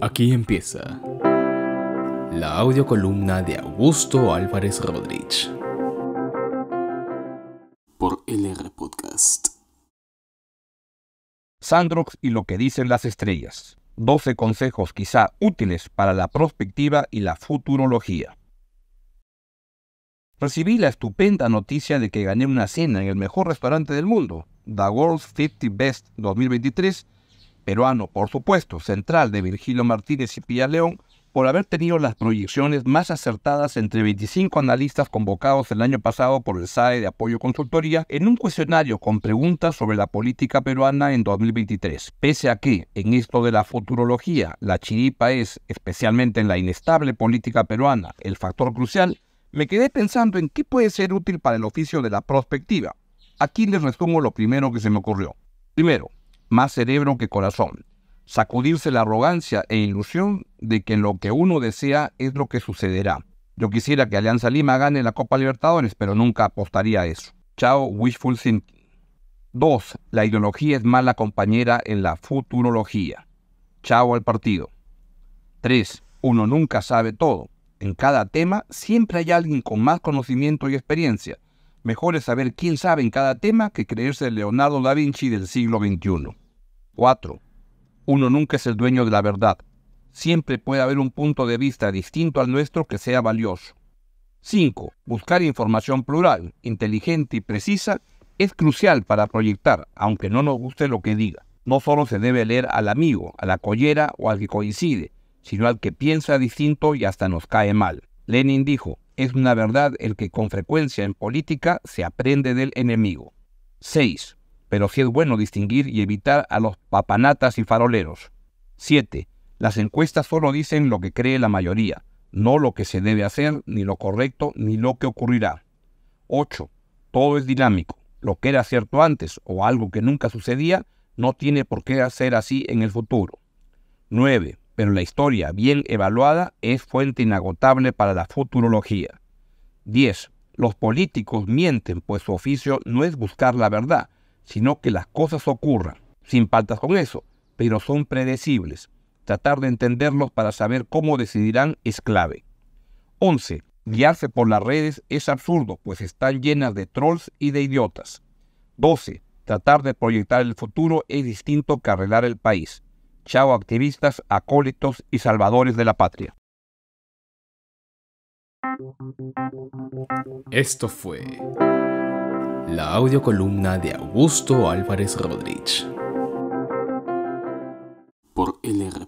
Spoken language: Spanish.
Aquí empieza la audiocolumna de Augusto Álvarez Rodríguez por LR Podcast. Sandrox y lo que dicen las estrellas. 12 consejos quizá útiles para la prospectiva y la futurología. Recibí la estupenda noticia de que gané una cena en el mejor restaurante del mundo, The World's 50 Best 2023, peruano por supuesto, central de Virgilio Martínez y Pía León, por haber tenido las proyecciones más acertadas entre 25 analistas convocados el año pasado por el SAE de Apoyo Consultoría en un cuestionario con preguntas sobre la política peruana en 2023. Pese a que, en esto de la futurología, la chiripa es, especialmente en la inestable política peruana, el factor crucial, me quedé pensando en qué puede ser útil para el oficio de la prospectiva. Aquí les resumo lo primero que se me ocurrió. Primero, más cerebro que corazón. Sacudirse la arrogancia e ilusión de que lo que uno desea es lo que sucederá. Yo quisiera que Alianza Lima gane la Copa Libertadores, pero nunca apostaría a eso. Chao, wishful thinking. 2. La ideología es mala compañera en la futurología. Chao al partido. 3. Uno nunca sabe todo. En cada tema siempre hay alguien con más conocimiento y experiencia. Mejor es saber quién sabe en cada tema que creerse Leonardo da Vinci del siglo XXI. 4. Uno nunca es el dueño de la verdad. Siempre puede haber un punto de vista distinto al nuestro que sea valioso. 5. Buscar información plural, inteligente y precisa es crucial para proyectar, aunque no nos guste lo que diga. No solo se debe leer al amigo, a la collera o al que coincide, sino al que piensa distinto y hasta nos cae mal. Lenin dijo, es una verdad el que con frecuencia en política se aprende del enemigo. 6. Pero sí es bueno distinguir y evitar a los papanatas y faroleros. 7. Las encuestas solo dicen lo que cree la mayoría, no lo que se debe hacer, ni lo correcto, ni lo que ocurrirá. 8. Todo es dinámico. Lo que era cierto antes o algo que nunca sucedía no tiene por qué ser así en el futuro. 9 pero la historia bien evaluada es fuente inagotable para la futurología. 10. Los políticos mienten, pues su oficio no es buscar la verdad, sino que las cosas ocurran, sin faltas con eso, pero son predecibles. Tratar de entenderlos para saber cómo decidirán es clave. 11. Guiarse por las redes es absurdo, pues están llenas de trolls y de idiotas. 12. Tratar de proyectar el futuro es distinto que arreglar el país. Chao activistas, acólitos y salvadores de la patria. Esto fue la audiocolumna de Augusto Álvarez Rodríguez por LR